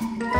Bye.